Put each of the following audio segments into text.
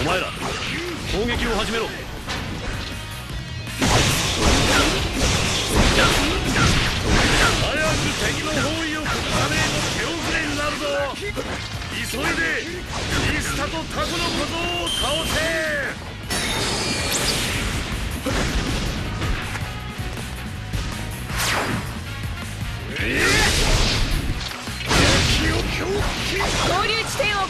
お前ら攻撃を始めろ。早く敵の包囲を崩さねえと手遅れになるぞ。急いでリスタとタコの小僧を倒せ。合流地点を確保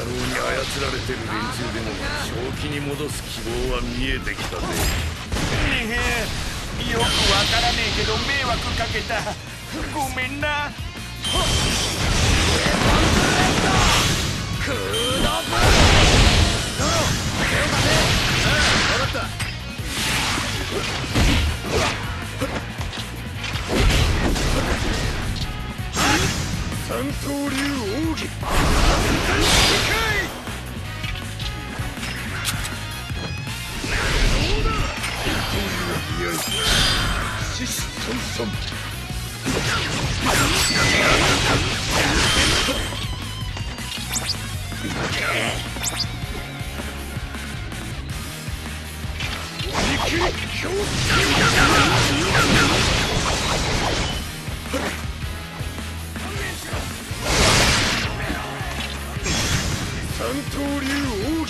野郎に操られてる連中でも正気に戻す希望は見えてきたぜねえよくわからねえけど迷惑かけたごめんな三刀流奥義。三刀流奥義。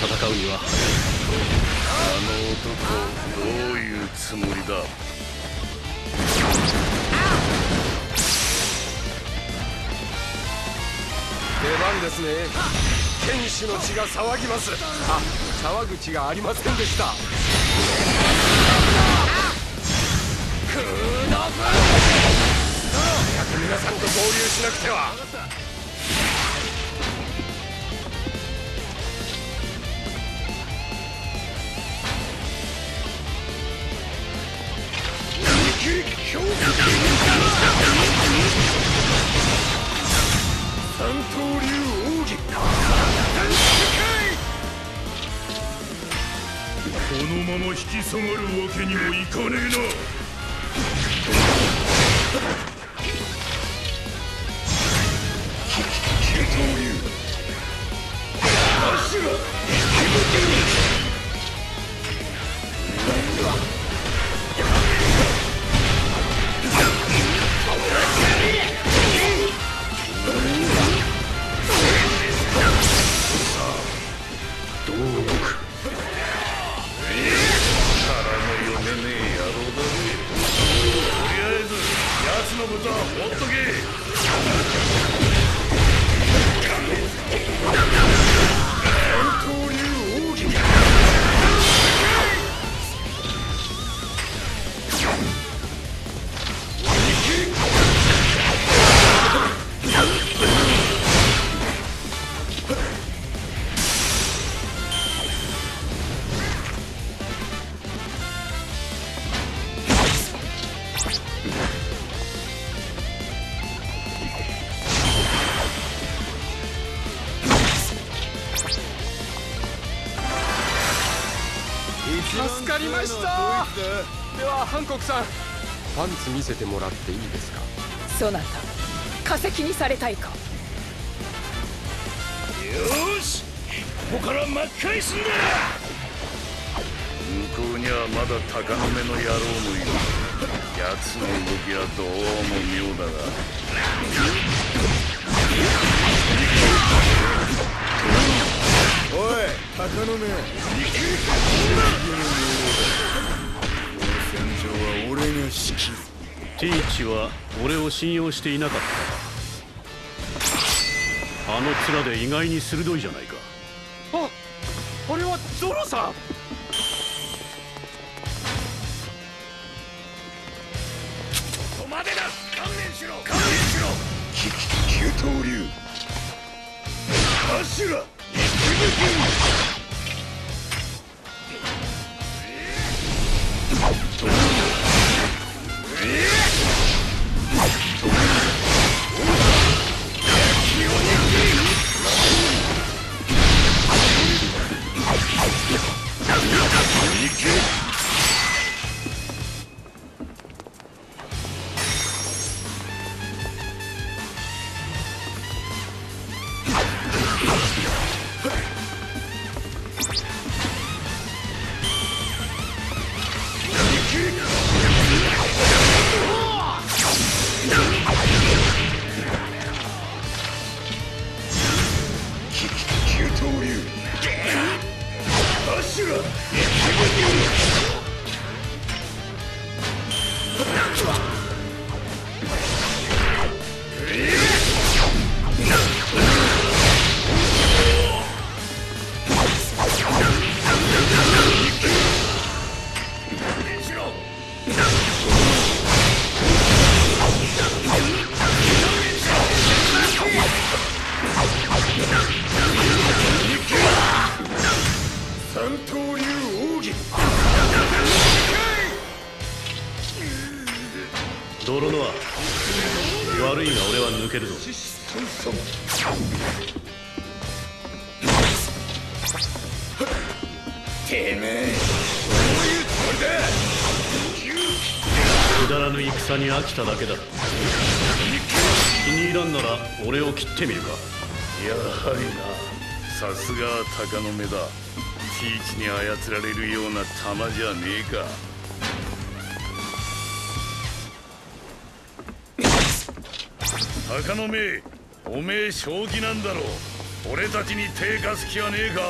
戦うには。あの男どういうつもりだ？出番ですね。天使の血が騒ぎます。あ騒ぐ血がありませんでした。クーノブ早く皆さんと合流しなくては。流足がどう助かりました。ではハンコクさん。パンツ見せてもらっていいですか？そなた化石にされたいか？よーし！ここから巻き返すんだ向こうにはまだ鷹の目の野郎もいる奴の動きはどうも妙だが鷹の目。戦場は俺が仕切るティーチは俺を信用していなかった。かあの面で意外に鋭いじゃないか。ああれはゾロさん。ここまでだ。観念しろ。観念しろ。九刀流。柱九悪いが俺は抜けるぞ。てめえ。くだらぬ戦に飽きただけだ。気に入らんなら俺を切ってみるか。やはりな。さすがは鷹の目だ。ティーチに操られるような玉じゃねえか鷹の目おめえ正気なんだろ俺たちに手貸す気はねえか。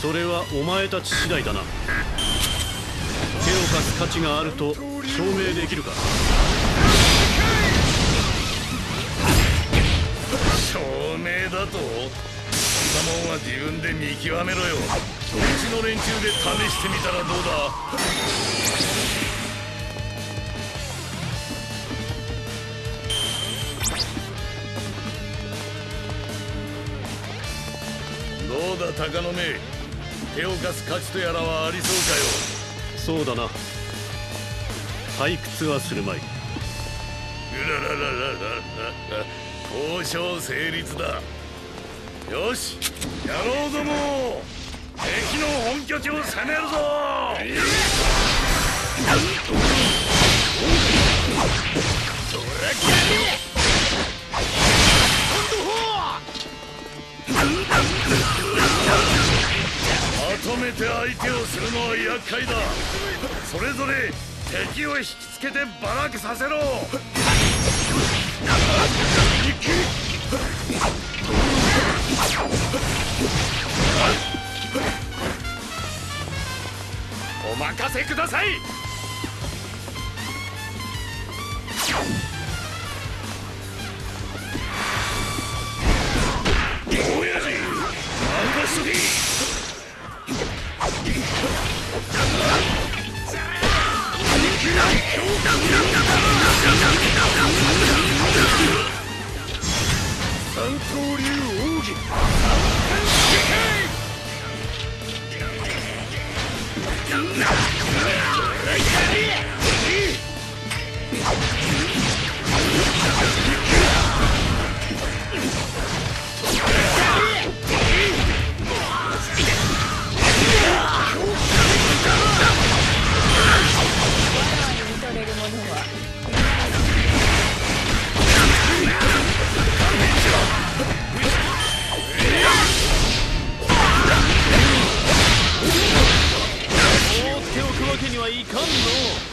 それはお前たち次第だな。手を貸す価値があると証明できるか。証明だと？そんなもんは自分で見極めろよ。うちの連中で試してみたらどうだ？だ鷹の目。手を貸す価値とやらはありそうかよ。そうだな。退屈はするまい。うらららららら交渉成立だ。よしやろうども敵の本拠地を攻めるぞて相手をするのは厄介だ。それぞれ敵を引きつけてばらけさせろ。お任せください。いかんのう。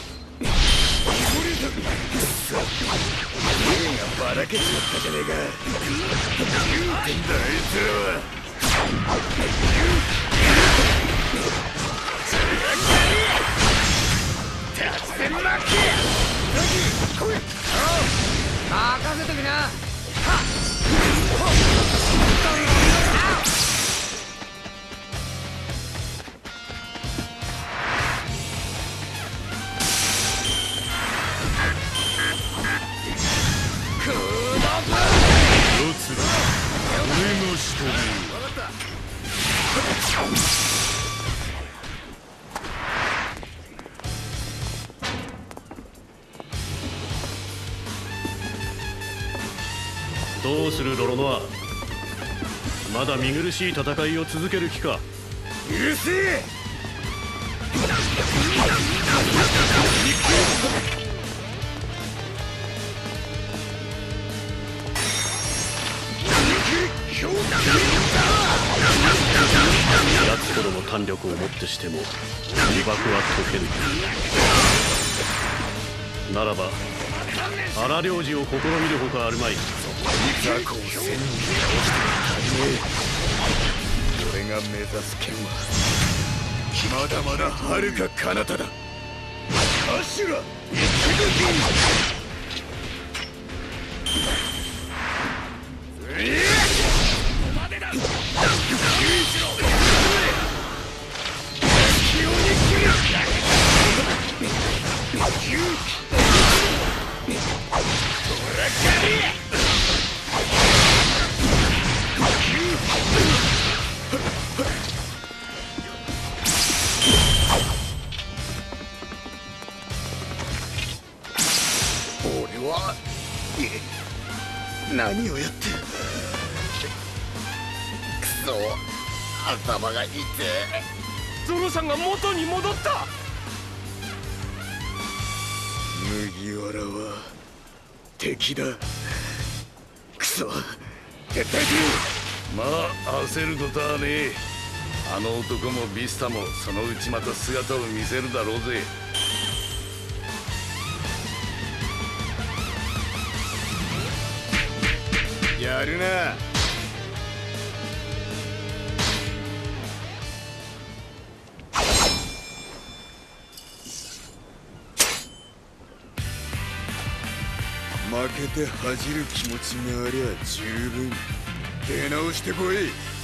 らけちまったじゃねえか。言うてんだあいつらは任せときなはっするロロノアまだ見苦しい戦いを続ける気か。うるせえ奴ほどの胆力をもってしても自爆は解け！ぬならば荒領事を試みるほかあるまい雑魚を千人倒しても足りねえ俺が目指す剣はまだまだ遥か彼方だ。アシュラ一撃え何をやって。くそ頭が痛え。ゾロさんが元に戻った。麦わらは敵だ。くそ撤退するまあ焦ることはねえ。あの男もビスタもそのうちまた姿を見せるだろうぜやるな。負けて恥じる気持ちがありゃ十分。出直してこい。